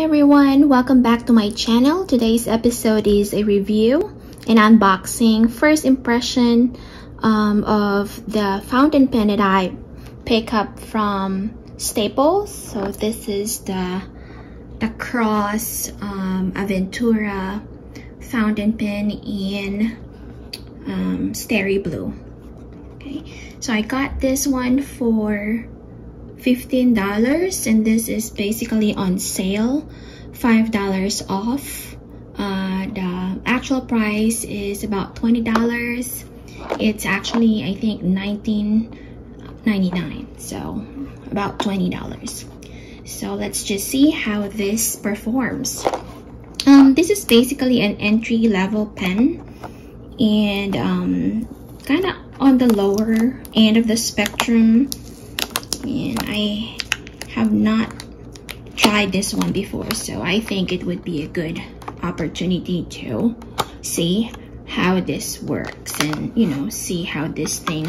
Hi everyone, welcome back to my channel. Today's episode is a review and unboxing, first impression um, of the fountain pen that I pick up from Staples. So this is the, the Cross um, Aventura fountain pen in um, Starry Blue. Okay, so I got this one for $15 and this is basically on sale $5 off. Uh, the actual price is about $20 it's actually I think $19.99 so about $20 so let's just see how this performs. Um, this is basically an entry level pen and um, kind of on the lower end of the spectrum and I have not tried this one before so I think it would be a good opportunity to see how this works and you know see how this thing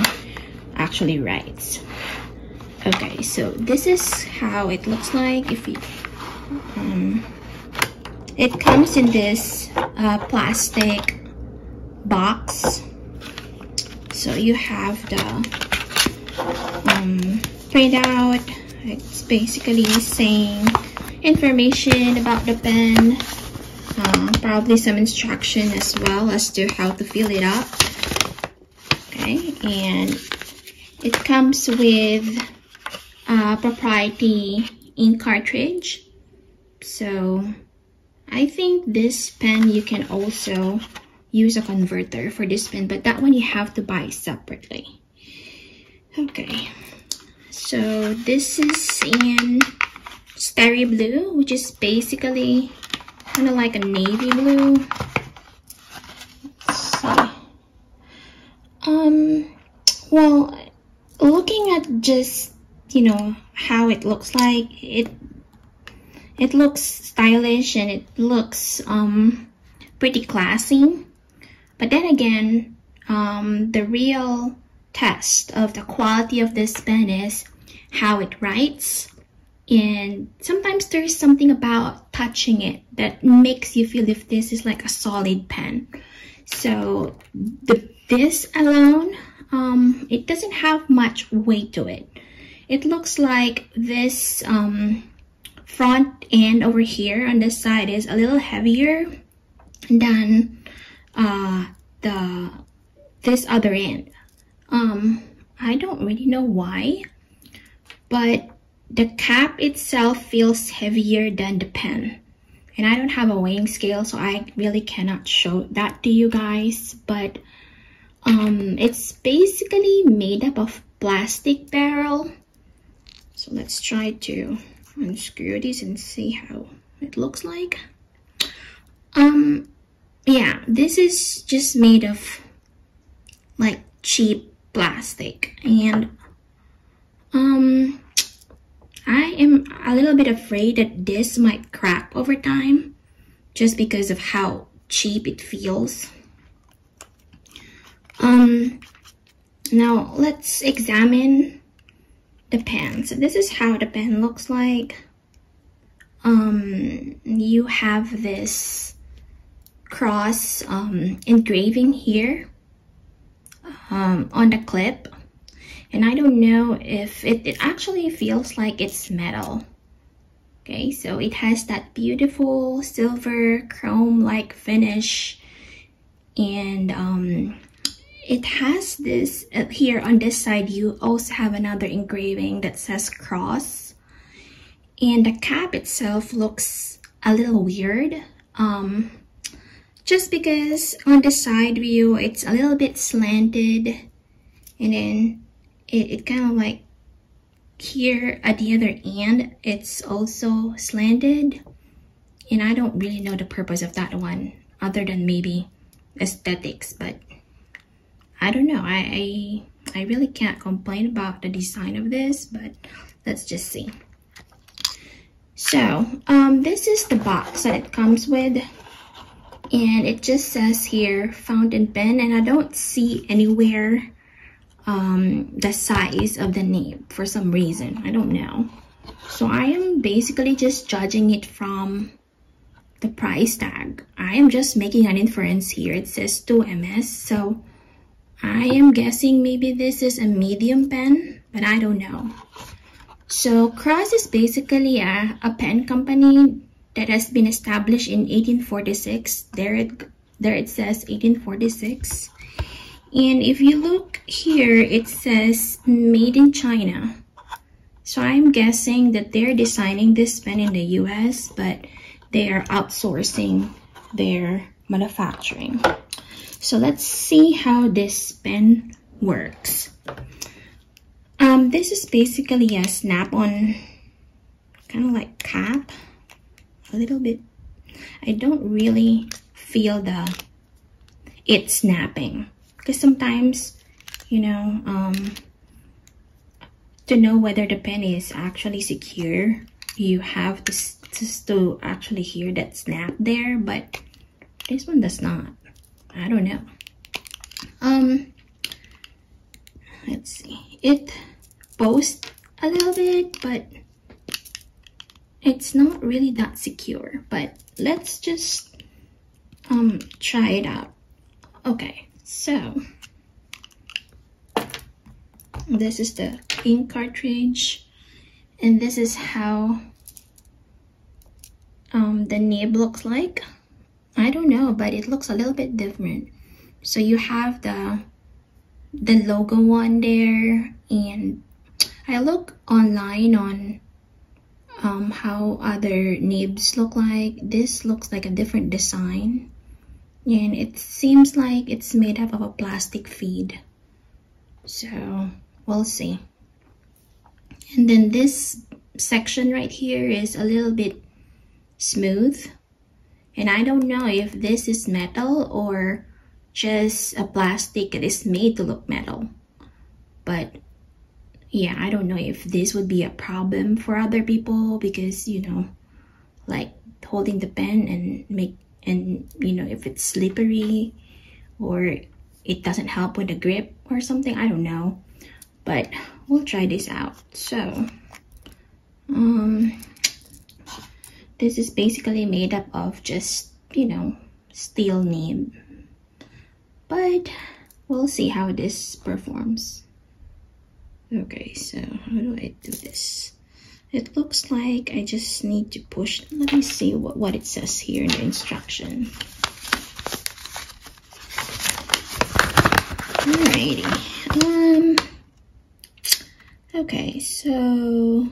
actually writes. Okay so this is how it looks like. If you um, it comes in this uh, plastic box. So you have the um, printout. It's basically saying information about the pen, uh, probably some instruction as well as to how to fill it up. Okay, and it comes with a proprietary ink cartridge. So I think this pen you can also use a converter for this pen, but that one you have to buy separately. Okay, so this is in starry blue which is basically kind of like a navy blue. Um well looking at just you know how it looks like it it looks stylish and it looks um pretty classy. But then again um the real test of the quality of this pen is how it writes. And sometimes there's something about touching it that makes you feel if this is like a solid pen. So the, this alone, um, it doesn't have much weight to it. It looks like this um, front end over here on this side is a little heavier than uh, the this other end. Um, I don't really know why, but the cap itself feels heavier than the pen. And I don't have a weighing scale, so I really cannot show that to you guys. But um, it's basically made up of plastic barrel. So let's try to unscrew this and see how it looks like. Um, yeah, this is just made of like cheap plastic and um I am a little bit afraid that this might crack over time just because of how cheap it feels. Um, now let's examine the pen. So this is how the pen looks like. Um, you have this cross um, engraving here um, on the clip. And I don't know if it, it actually feels like it's metal. Okay so it has that beautiful silver chrome like finish. And um, it has this uh, here on this side you also have another engraving that says cross. And the cap itself looks a little weird. Um, just because on the side view it's a little bit slanted and then it, it kind of like here at the other end it's also slanted and I don't really know the purpose of that one other than maybe aesthetics but I don't know. I, I, I really can't complain about the design of this but let's just see. So um, this is the box that it comes with and it just says here fountain pen and I don't see anywhere um, the size of the name for some reason I don't know So I am basically just judging it from the price tag. I am just making an inference here. It says 2 ms, so I am guessing maybe this is a medium pen, but I don't know. So Cross is basically a, a pen company that has been established in 1846. There it, there it says 1846. And if you look here, it says made in China. So I'm guessing that they're designing this pen in the US, but they are outsourcing their manufacturing. So let's see how this pen works. Um, this is basically a snap-on kind of like cap, a little bit. I don't really feel the it snapping because sometimes, you know, um, to know whether the pen is actually secure, you have to just to actually hear that snap there, but this one does not. I don't know. Um, let's see. It boasts a little bit, but it's not really that secure. But let's just um try it out. Okay, so this is the ink cartridge and this is how um, the nib looks like. I don't know, but it looks a little bit different. So you have the the logo one there and I look online on um, how other nibs look like. This looks like a different design and it seems like it's made up of a plastic feed. So we'll see. And then this section right here is a little bit smooth. And I don't know if this is metal or just a plastic that is made to look metal. But yeah, I don't know if this would be a problem for other people because, you know, like holding the pen and make, and you know, if it's slippery or it doesn't help with the grip or something, I don't know. But we'll try this out. So, um, this is basically made up of just, you know, steel nib. But we'll see how this performs. Okay, so how do I do this? It looks like I just need to push. Let me see what, what it says here in the instruction. Alrighty. Um. Okay, so.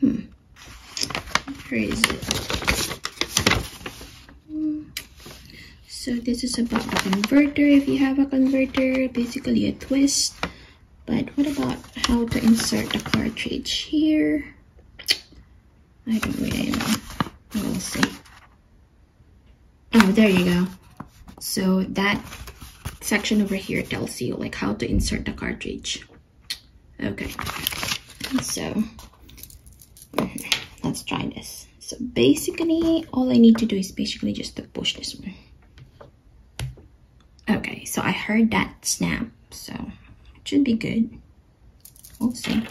Hmm where is it? So this is about the converter. If you have a converter, basically a twist. But what about how to insert the cartridge here? I don't really know. We'll see. Oh, there you go. So that section over here tells you like how to insert the cartridge. Okay. So let's try this. So basically, all I need to do is basically just to push this one. Okay, so I heard that snap, so should be good. We'll see.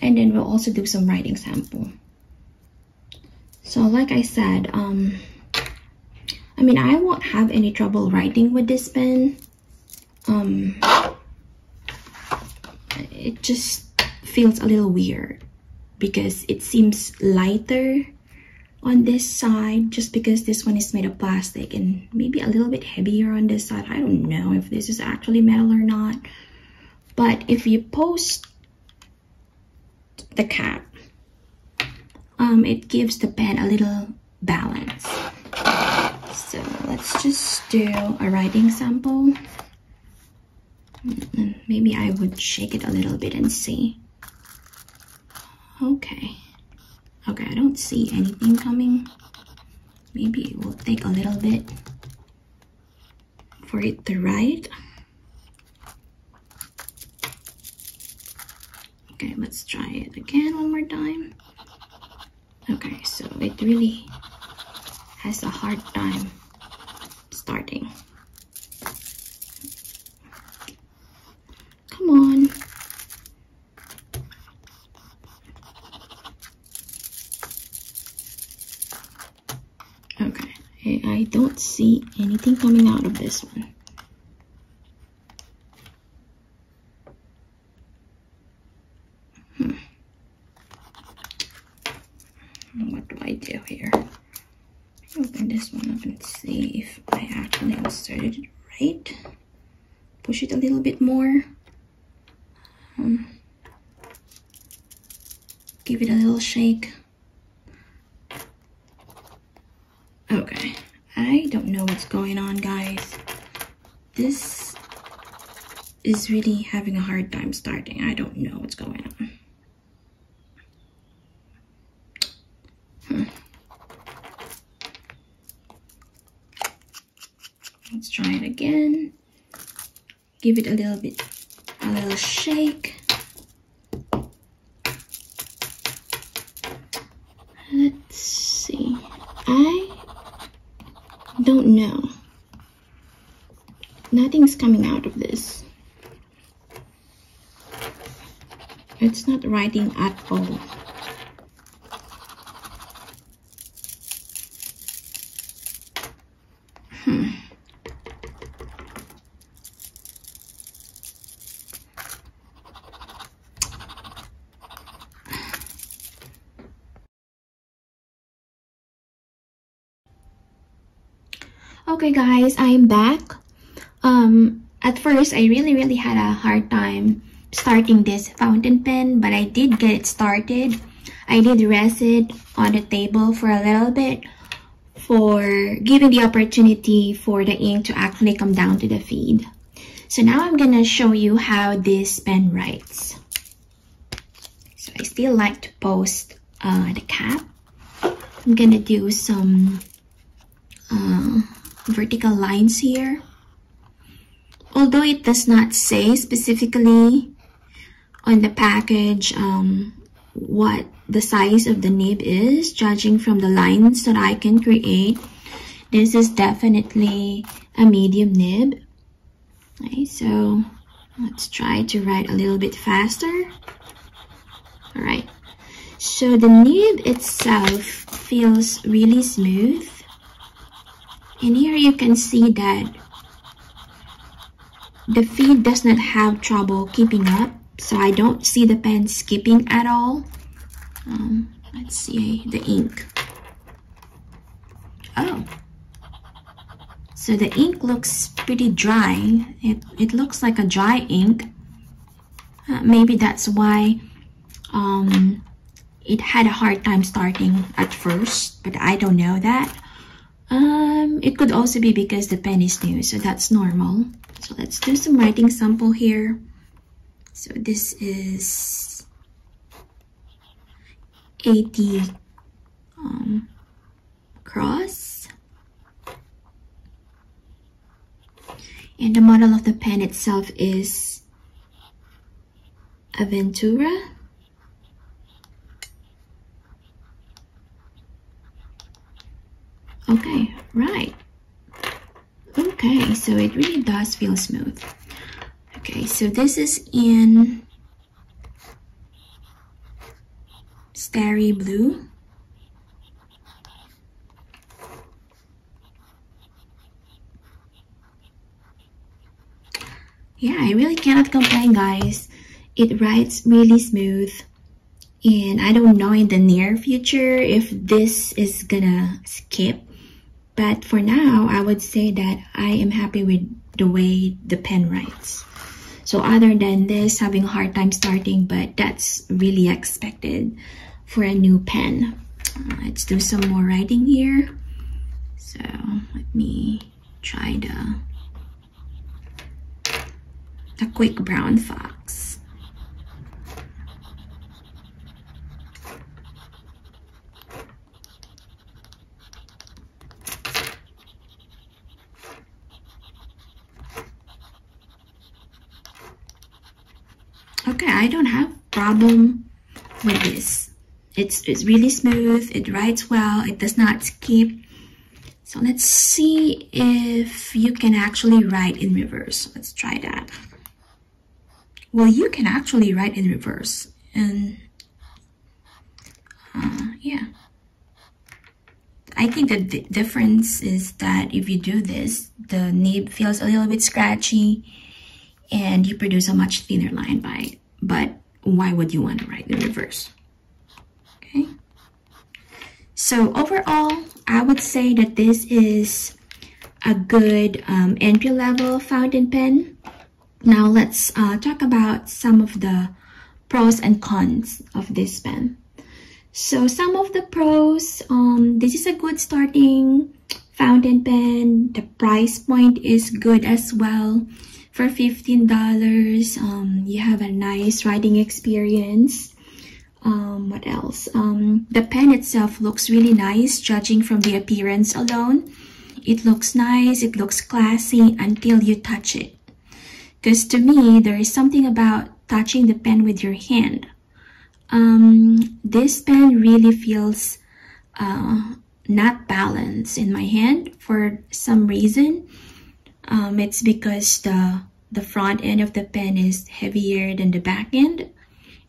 And then we'll also do some writing sample. So like I said, um, I mean, I won't have any trouble writing with this pen. Um, it just feels a little weird because it seems lighter on this side just because this one is made of plastic and maybe a little bit heavier on this side. I don't know if this is actually metal or not. But if you post the cap, um, it gives the pen a little balance. So let's just do a writing sample. Maybe I would shake it a little bit and see. Okay. Okay, I don't see anything coming. Maybe it will take a little bit for it to write. Okay, let's try it again one more time. Okay, so it really has a hard time starting. Come on. I don't see anything coming out of this one. Hmm. What do I do here? Open this one up and see if I actually inserted it right. Push it a little bit more. Um, give it a little shake. Okay, I don't know what's going on, guys. This is really having a hard time starting. I don't know what's going on. Hmm. Let's try it again. Give it a little bit, a little shake. Let's see. I don't know. Nothing's coming out of this. It's not writing at all. Hmm. Okay guys, I'm back. Um, at first, I really really had a hard time starting this fountain pen, but I did get it started. I did rest it on the table for a little bit for giving the opportunity for the ink to actually come down to the feed. So now I'm gonna show you how this pen writes. So I still like to post uh, the cap. I'm gonna do some uh, vertical lines here. Although it does not say specifically on the package um, what the size of the nib is, judging from the lines that I can create, this is definitely a medium nib. Okay, so let's try to write a little bit faster. All right, so the nib itself feels really smooth. And here you can see that the feed does not have trouble keeping up. So I don't see the pen skipping at all. Um, let's see the ink. Oh. So the ink looks pretty dry. It, it looks like a dry ink. Uh, maybe that's why um, it had a hard time starting at first, but I don't know that. Um, it could also be because the pen is new, so that's normal. So let's do some writing sample here. So this is A.T. um, cross. And the model of the pen itself is Aventura. Okay, right. Okay, so it really does feel smooth. Okay, so this is in Starry Blue. Yeah, I really cannot complain, guys. It writes really smooth. And I don't know in the near future if this is gonna skip but for now, I would say that I am happy with the way the pen writes. So other than this, having a hard time starting, but that's really expected for a new pen. Uh, let's do some more writing here. So let me try the, the quick brown fox. Okay, I don't have problem with this. It's, it's really smooth, it writes well, it does not skip. So let's see if you can actually write in reverse. Let's try that. Well, you can actually write in reverse. And uh, yeah. I think the difference is that if you do this, the nib feels a little bit scratchy and you produce a much thinner line by. But why would you want to write the reverse? Okay. So overall, I would say that this is a good um, entry-level fountain pen. Now let's uh, talk about some of the pros and cons of this pen. So some of the pros, um, this is a good starting fountain pen. The price point is good as well. For $15, um, you have a nice writing experience. Um, what else? Um, the pen itself looks really nice, judging from the appearance alone. It looks nice, it looks classy until you touch it. Because to me, there is something about touching the pen with your hand um, this pen really feels uh, not balanced in my hand for some reason. Um, it's because the the front end of the pen is heavier than the back end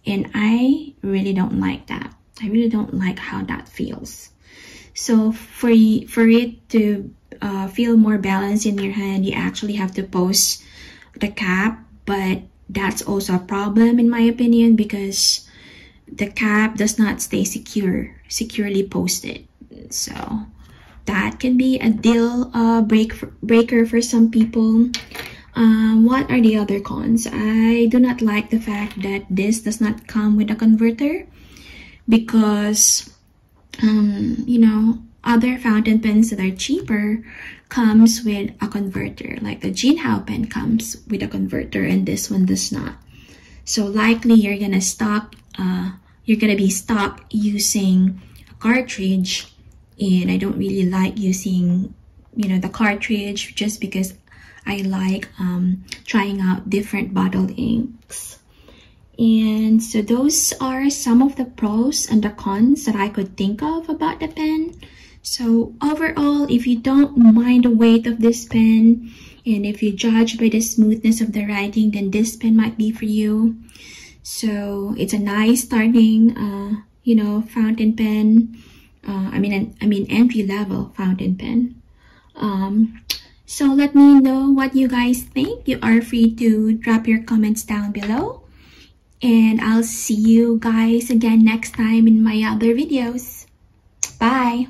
and I really don't like that. I really don't like how that feels. So for, for it to uh, feel more balanced in your hand, you actually have to post the cap, but that's also a problem in my opinion because the cap does not stay secure, securely posted. So that can be a deal uh, break breaker for some people. Um, what are the other cons? I do not like the fact that this does not come with a converter because, um, you know, other fountain pens that are cheaper comes with a converter. Like the Jinhao pen comes with a converter and this one does not. So likely you're gonna stop uh, you're gonna be stuck using a cartridge and I don't really like using you know the cartridge just because I like um, trying out different bottle inks. And so those are some of the pros and the cons that I could think of about the pen. So overall if you don't mind the weight of this pen and if you judge by the smoothness of the writing then this pen might be for you. So it's a nice starting, uh, you know, fountain pen. Uh, I mean, I mean entry level fountain pen. Um, so let me know what you guys think. You are free to drop your comments down below. And I'll see you guys again next time in my other videos. Bye!